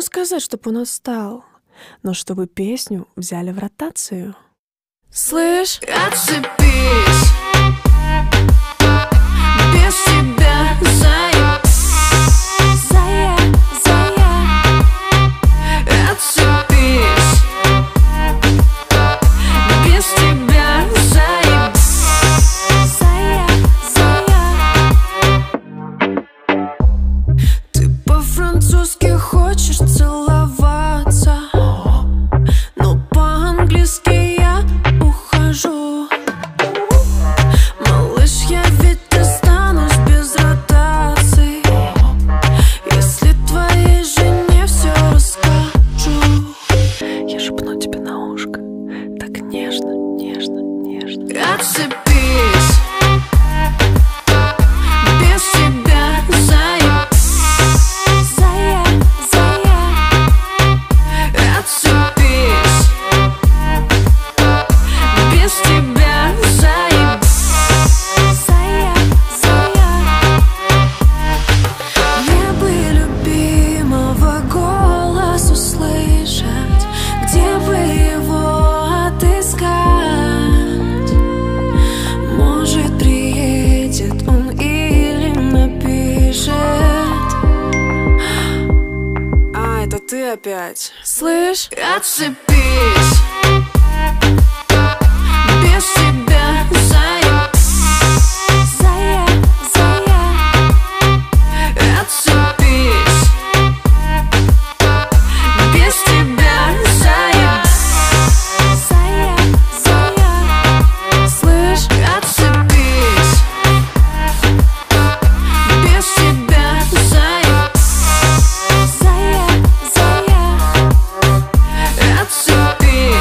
сказать, чтоб он устал, но чтобы песню взяли в ротацию. Слышь, Отцепись целоваться? Но по-английски я ухожу. Малыш, я ведь останусь без ротации. Если твоей жене все расскажу. Я шепну тебе на ушко, так нежно, нежно, нежно. Отцепись опять. Слышь, Отцепись Stop it.